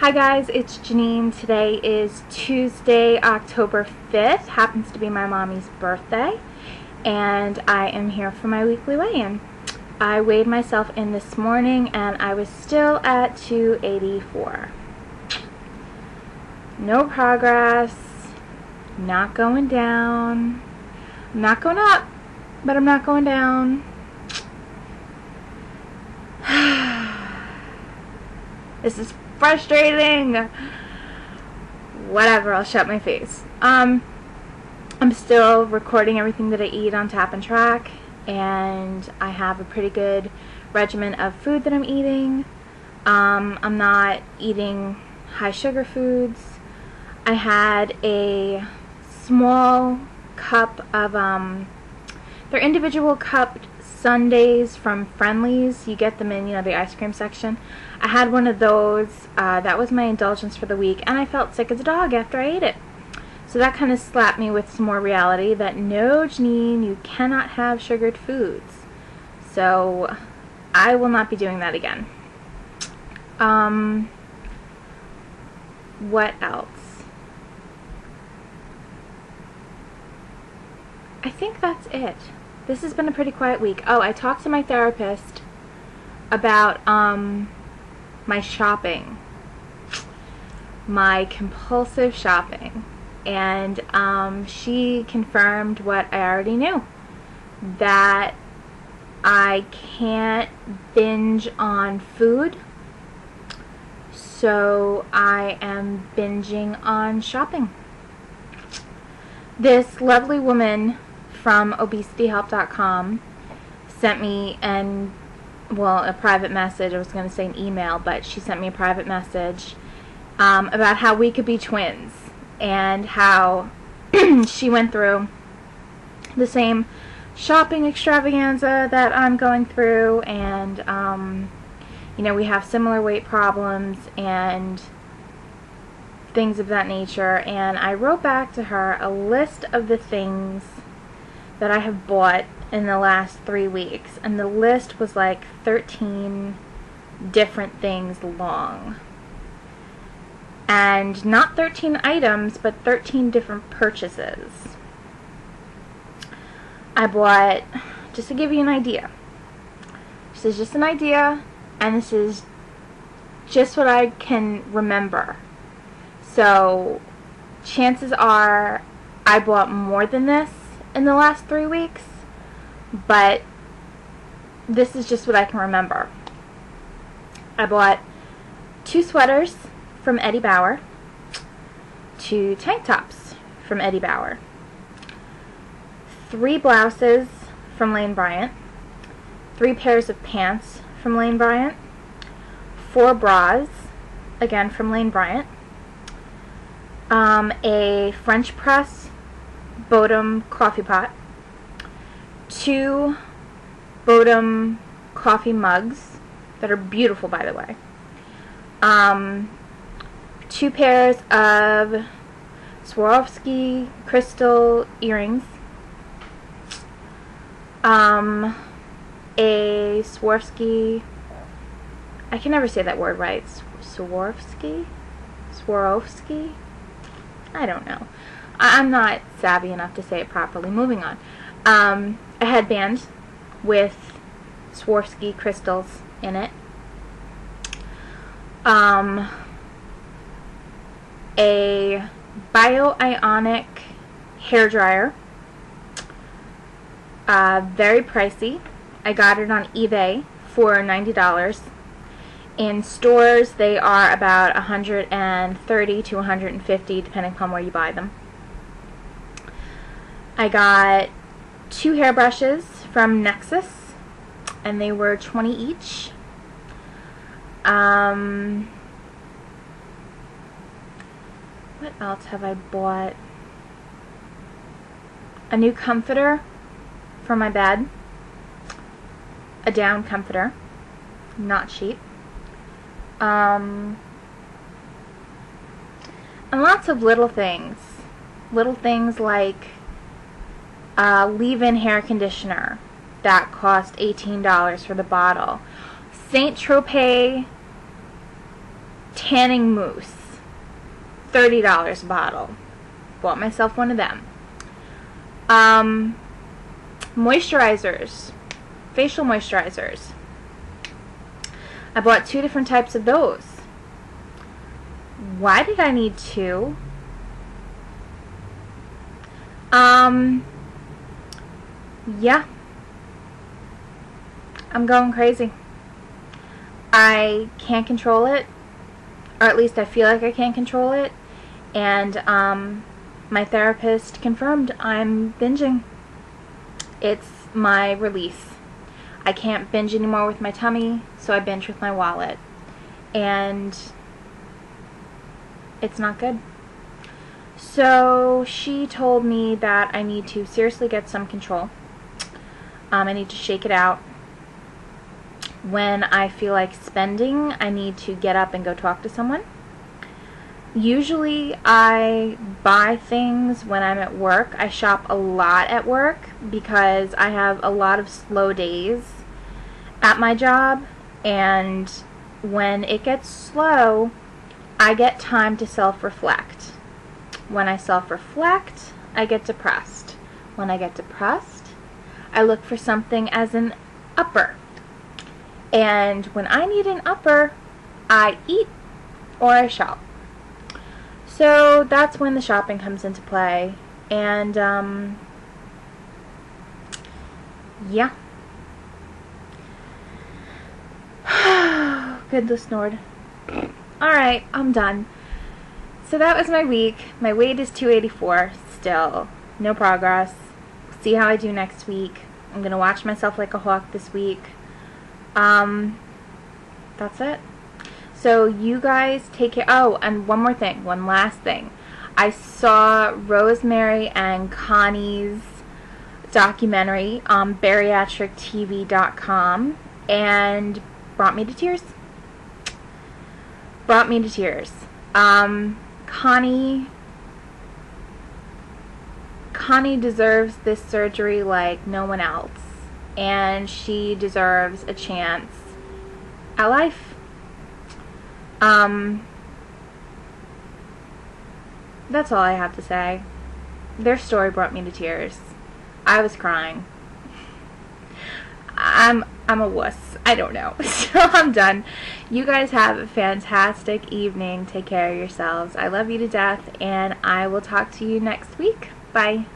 Hi guys, it's Janine. Today is Tuesday, October 5th. Happens to be my mommy's birthday. And I am here for my weekly weigh-in. I weighed myself in this morning and I was still at 284. No progress. Not going down. I'm not going up, but I'm not going down. this is frustrating. Whatever, I'll shut my face. Um, I'm still recording everything that I eat on Tap and Track, and I have a pretty good regimen of food that I'm eating. Um, I'm not eating high sugar foods. I had a small cup of, um, they're individual cupped sundaes from Friendly's. You get them in, you know, the ice cream section. I had one of those. Uh, that was my indulgence for the week, and I felt sick as a dog after I ate it. So that kind of slapped me with some more reality that no, Janine, you cannot have sugared foods. So I will not be doing that again. Um, what else? I think that's it. This has been a pretty quiet week. Oh, I talked to my therapist about um, my shopping, my compulsive shopping, and um, she confirmed what I already knew that I can't binge on food, so I am binging on shopping. This lovely woman from obesityhelp.com sent me and well a private message. I was going to say an email but she sent me a private message um, about how we could be twins and how she went through the same shopping extravaganza that I'm going through and um, you know we have similar weight problems and things of that nature. And I wrote back to her a list of the things that I have bought in the last three weeks, and the list was like 13 different things long. And not 13 items, but 13 different purchases. I bought, just to give you an idea, this is just an idea, and this is just what I can remember. So, chances are I bought more than this in the last three weeks, but this is just what I can remember. I bought two sweaters from Eddie Bauer, two tank tops from Eddie Bauer, three blouses from Lane Bryant, three pairs of pants from Lane Bryant, four bras, again from Lane Bryant, um, a French press Bodum coffee pot, two Bodum coffee mugs that are beautiful, by the way, um, two pairs of Swarovski crystal earrings, um, a Swarovski, I can never say that word right, Swarovski? Swarovski? I don't know. I'm not savvy enough to say it properly. Moving on. Um, a headband with Swarovski crystals in it. Um, a bio-ionic hair dryer. Uh, very pricey. I got it on eBay for $90. In stores, they are about 130 to 150 depending upon where you buy them. I got two hairbrushes from Nexxus, and they were 20 each. Um, what else have I bought? A new comforter for my bed. A down comforter. Not cheap. Um, and lots of little things. Little things like uh, leave-in hair conditioner that cost $18 for the bottle. Saint Tropez tanning mousse. $30 a bottle. Bought myself one of them. Um, moisturizers. Facial moisturizers. I bought two different types of those. Why did I need two? Um, yeah. I'm going crazy. I can't control it, or at least I feel like I can't control it, and um, my therapist confirmed I'm binging. It's my release. I can't binge anymore with my tummy, so I binge with my wallet. And it's not good. So she told me that I need to seriously get some control. Um, I need to shake it out. When I feel like spending, I need to get up and go talk to someone. Usually I buy things when I'm at work. I shop a lot at work because I have a lot of slow days at my job and when it gets slow, I get time to self-reflect. When I self-reflect, I get depressed. When I get depressed, I look for something as an upper. And when I need an upper, I eat or I shop. So that's when the shopping comes into play. And, um, yeah. Goodness Lord. Alright, I'm done. So that was my week. My weight is 284 still. No progress. See how I do next week. I'm going to watch myself like a hawk this week. Um, that's it. So you guys take care. Oh, and one more thing. One last thing. I saw Rosemary and Connie's documentary on bariatrictv.com and brought me to tears. Brought me to tears. Um, Connie Connie deserves this surgery like no one else and she deserves a chance at life. Um that's all I have to say. Their story brought me to tears. I was crying. I'm I'm a wuss. I don't know. So I'm done. You guys have a fantastic evening. Take care of yourselves. I love you to death and I will talk to you next week. Bye.